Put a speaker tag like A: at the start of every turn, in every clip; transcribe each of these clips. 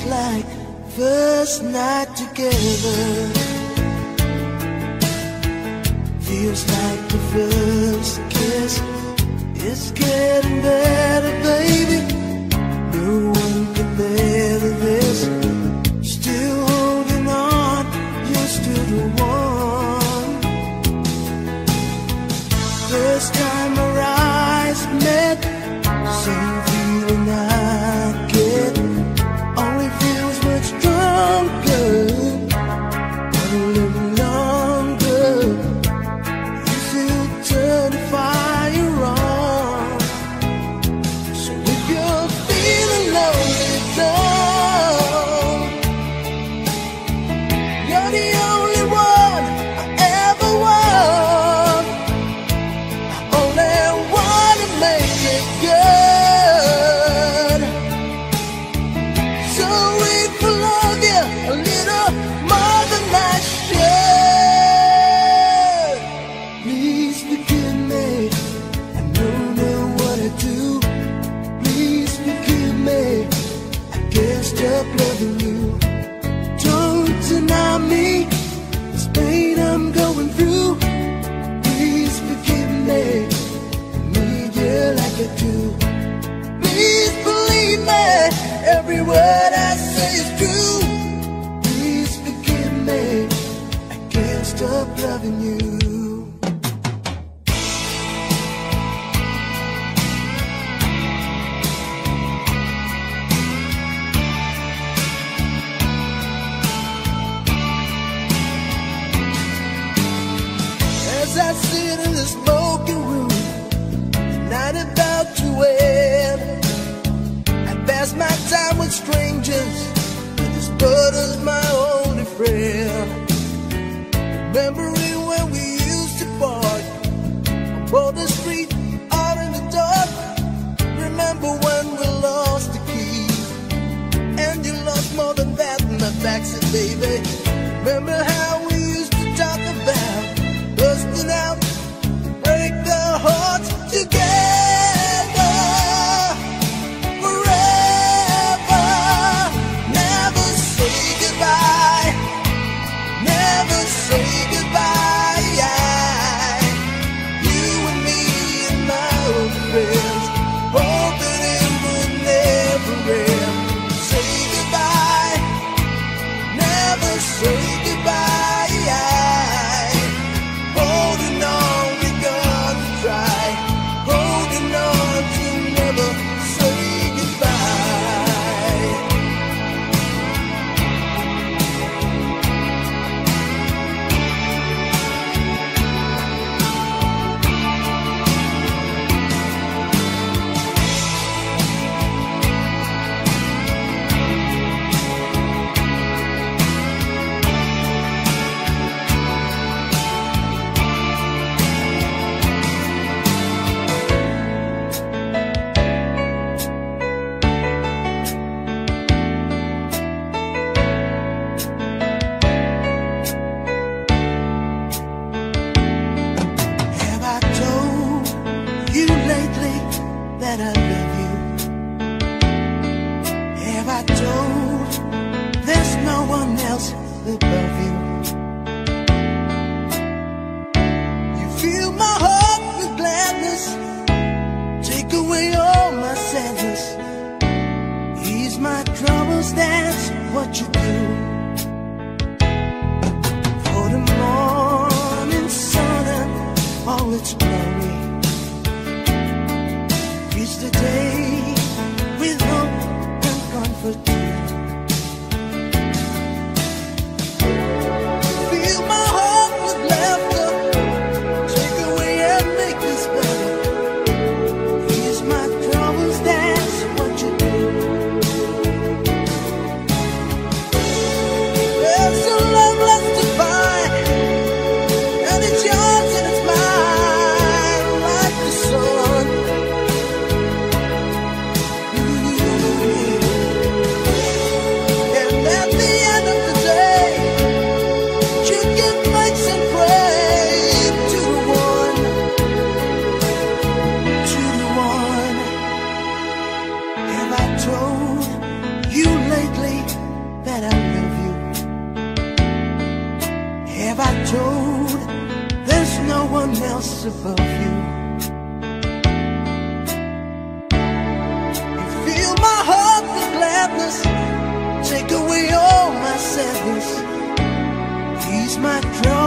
A: It's like first night together. Feels like the first kiss It's getting better, baby. No one can pain I'm going through, please forgive me. I need you like I do. Please believe me, every word I say is true. Please forgive me, I can't stop loving you. Butter's my only friend. Remembering when we used to park on the street, out in the dark. Remember when we lost the key, and you lost more than that in the taxi, baby. Remember how we. guess that's what you do. For the morning sun and all its glory It's the day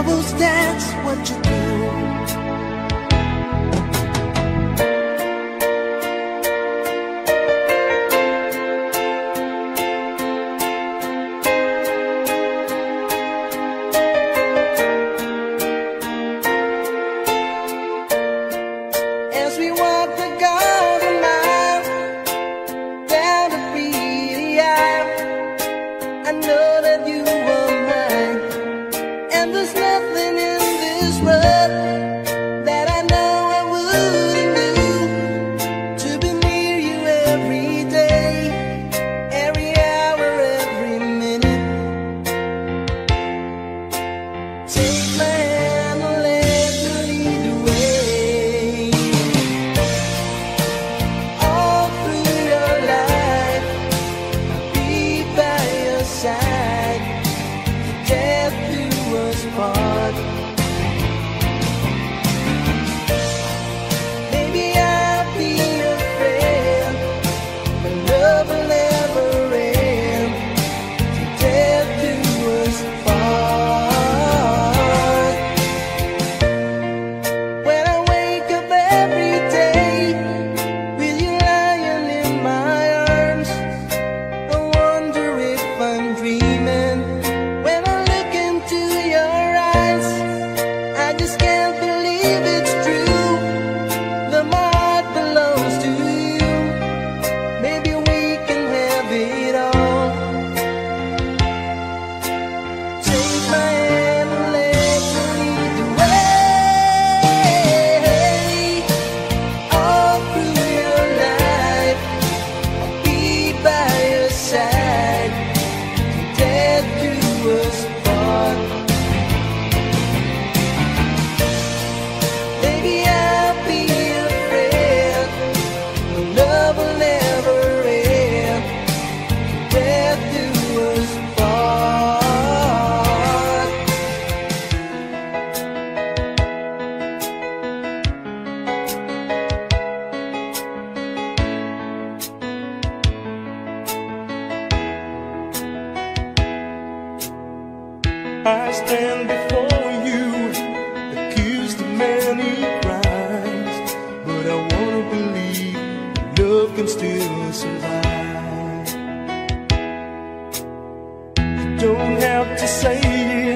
A: troubles, that's what you do. but I wanna believe love can still survive. You don't have to say it.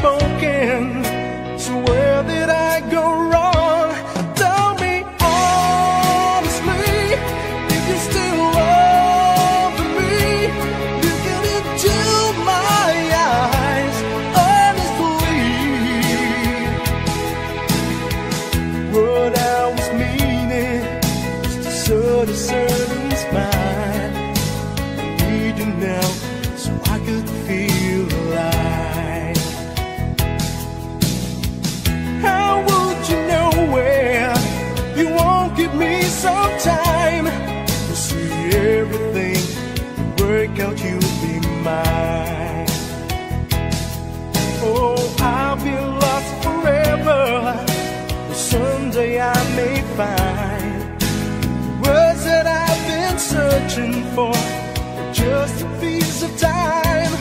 A: spoken. It's. someday I may find words that I've been searching for, just a piece of time.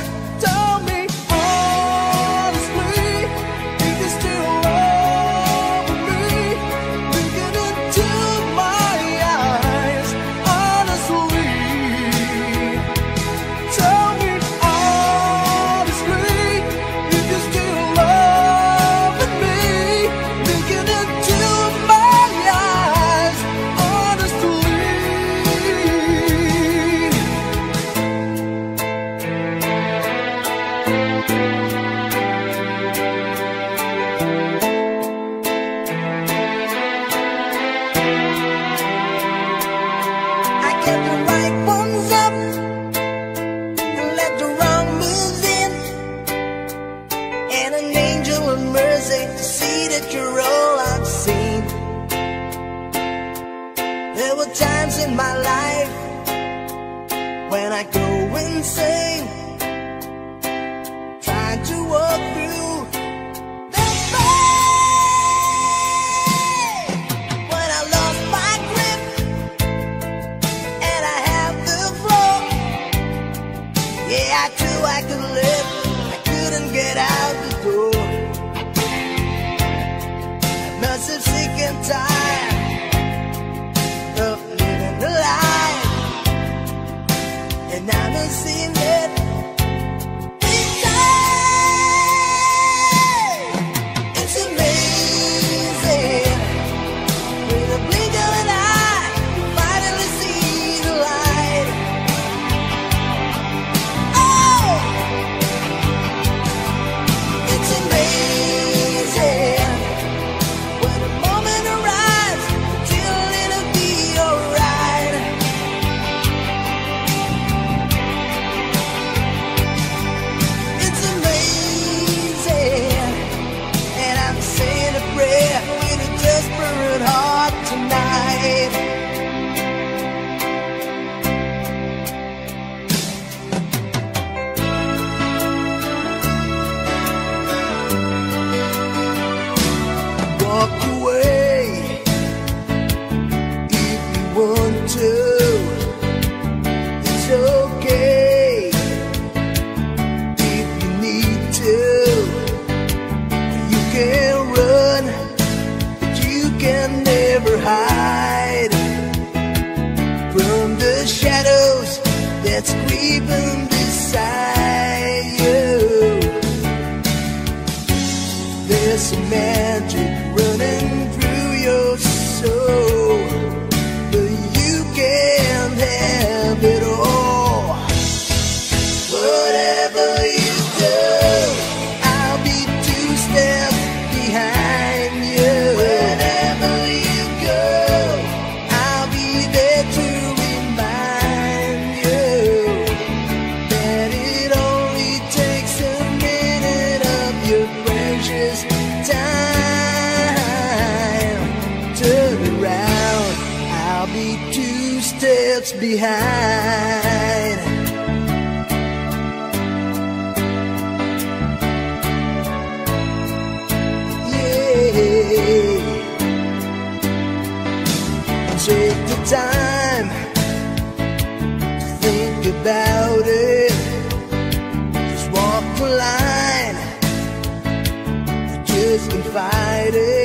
A: is confided.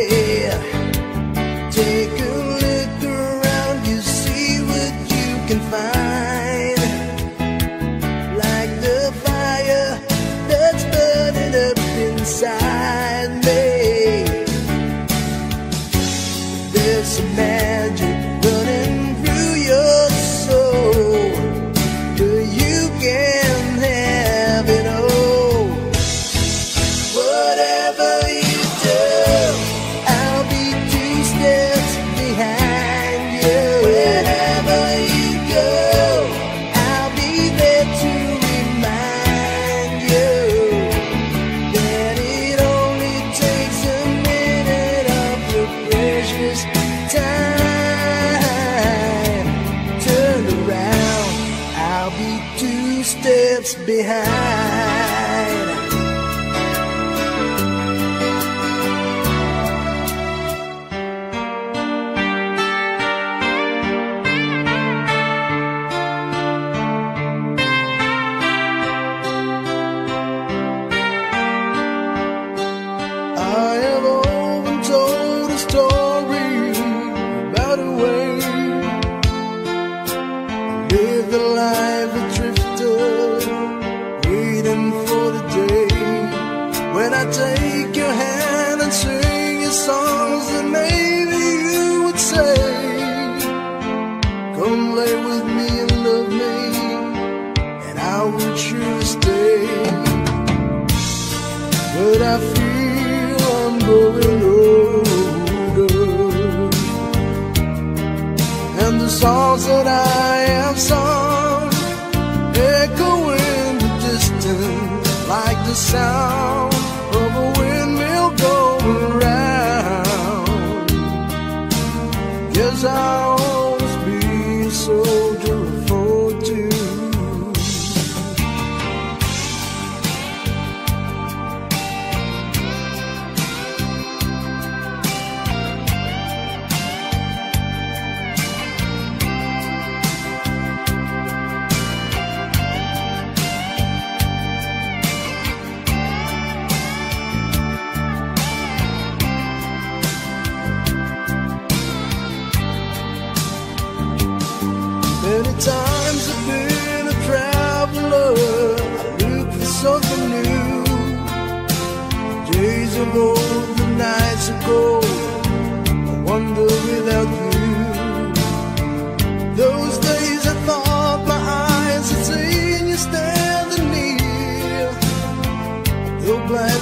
A: sound.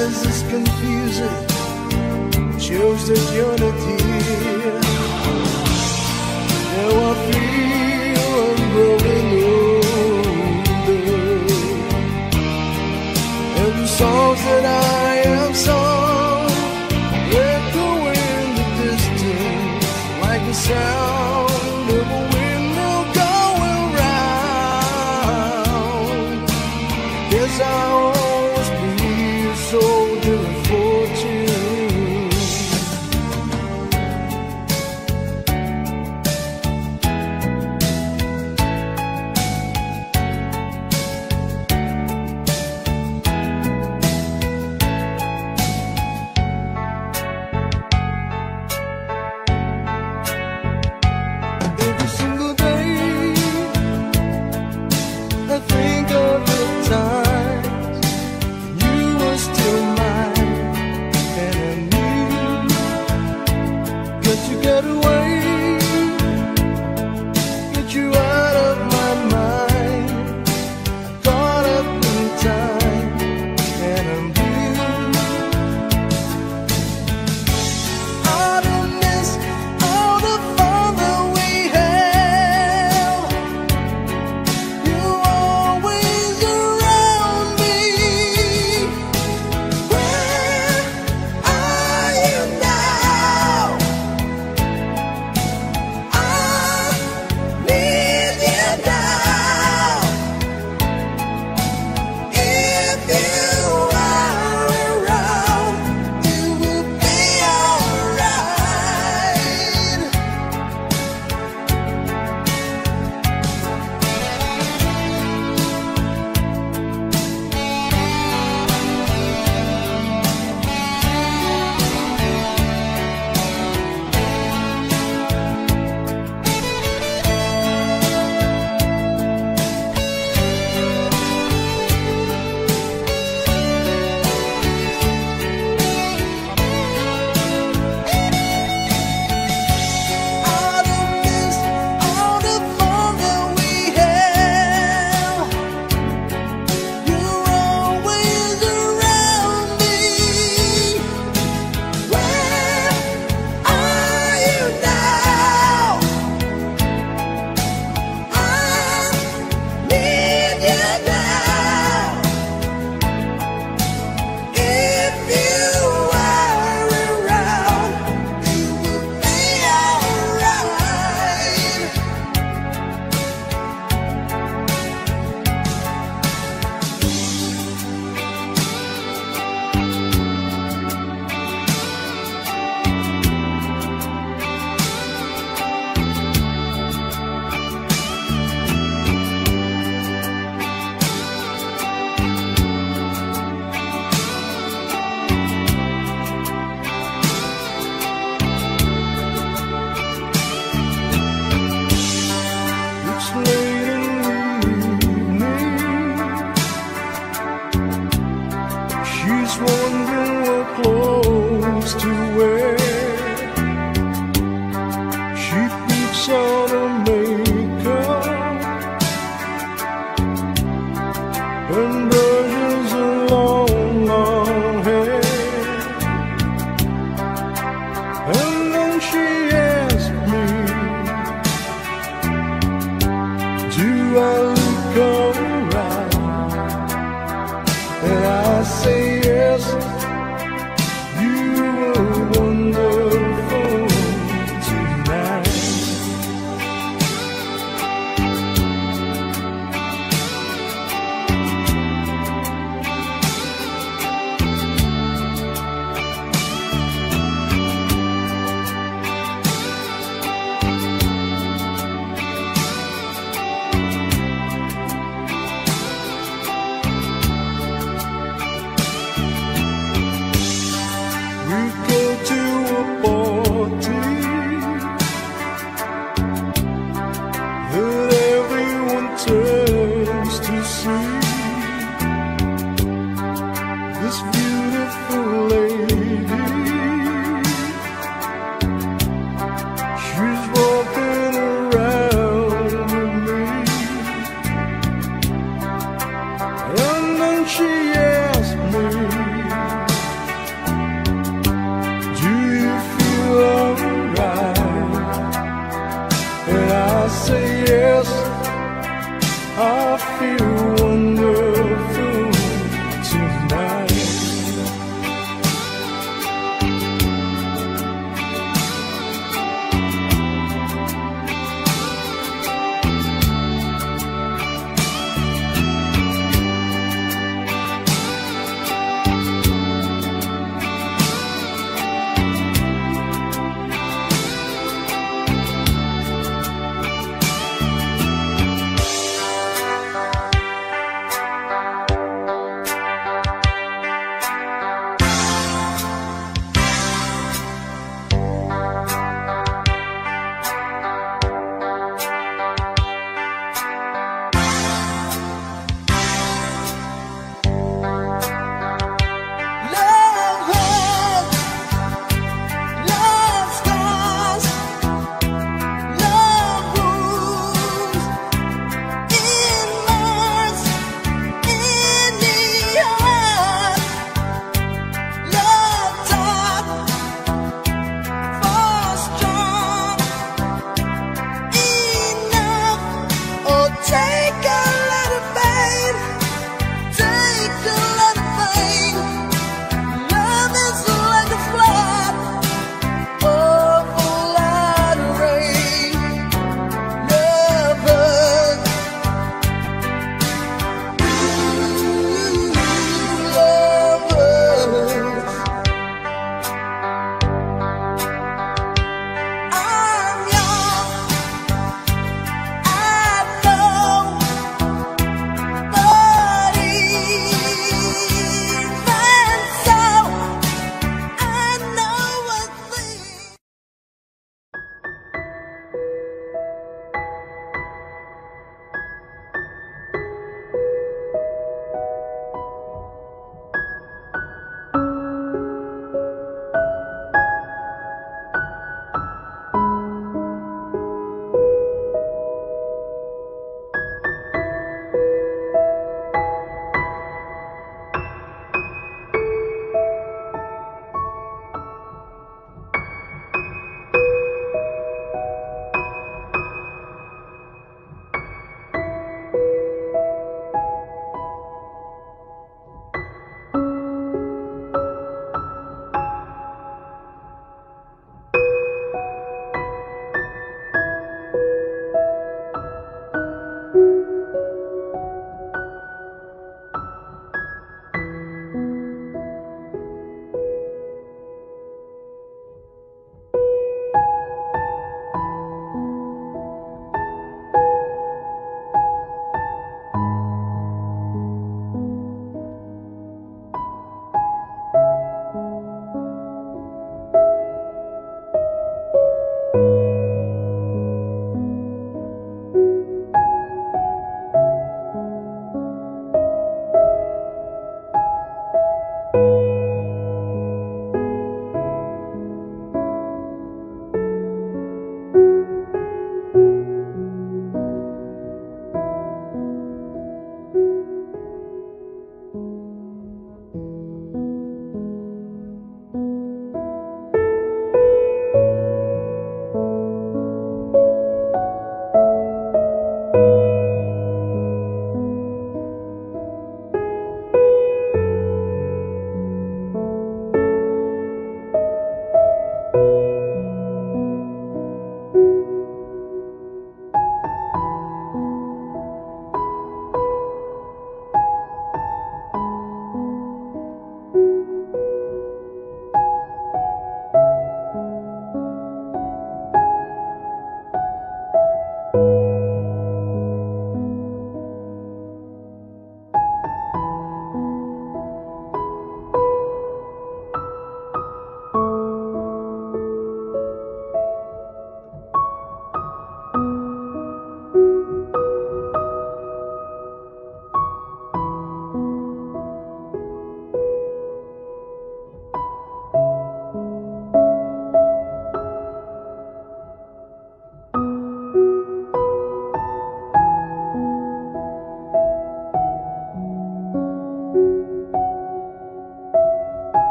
A: others is confusing shows the unity. Now I feel I'm growing older, and the songs that I